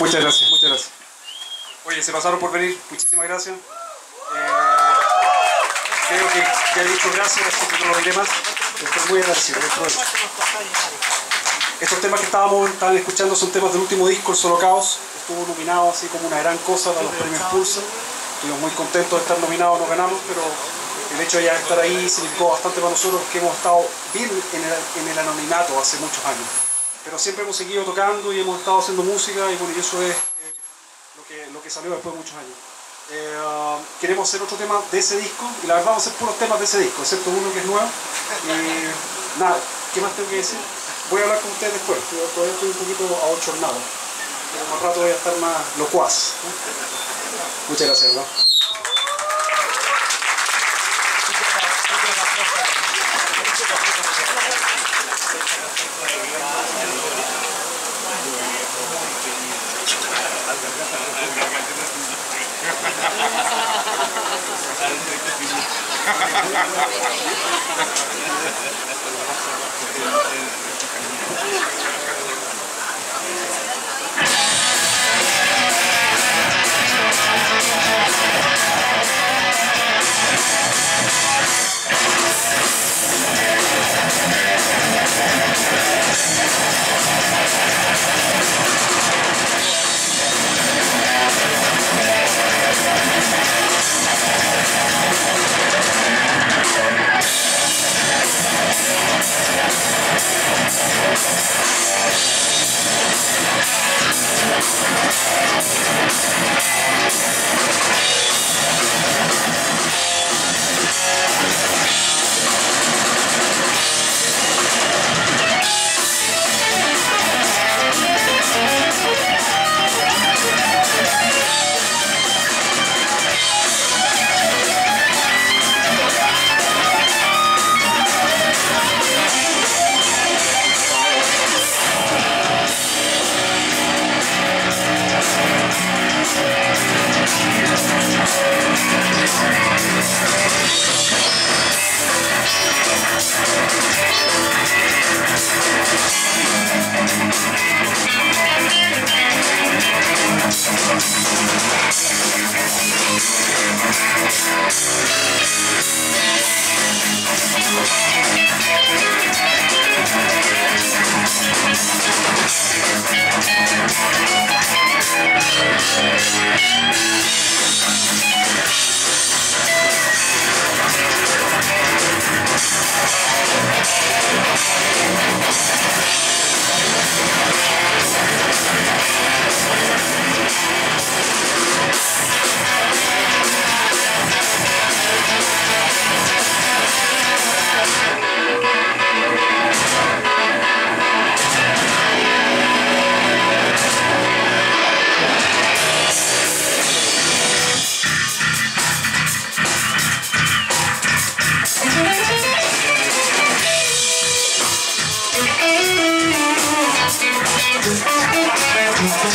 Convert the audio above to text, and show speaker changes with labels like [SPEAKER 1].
[SPEAKER 1] Muchas gracias, muchas gracias. Oye, se pasaron por venir, muchísimas gracias. Eh, creo que ya he dicho gracias, así que no lo diré más. Estoy muy agradecido. Estos temas que estábamos estaban escuchando son temas del último disco, El Solo Caos. Estuvo nominado así como una gran cosa para los premios Pulsa. Estuvimos muy contentos de estar nominados, no ganamos, pero el hecho de ya estar ahí significó bastante para nosotros que hemos estado bien en el, en el anonimato hace muchos años. Pero siempre hemos seguido tocando y hemos estado haciendo música y bueno, y eso es eh, lo, que, lo que salió después de muchos años. Eh, ah, queremos hacer otro tema de ese disco y la verdad vamos a hacer puros temas de ese disco, excepto uno que es nuevo. Y nada, ¿qué más tengo que decir? Voy a hablar con ustedes después, yo todavía estoy un poquito ahochornado. Pero más rato voy a estar más locuaz. ¿no? Muchas gracias, ¿verdad?
[SPEAKER 2] Thank. I'm sorry.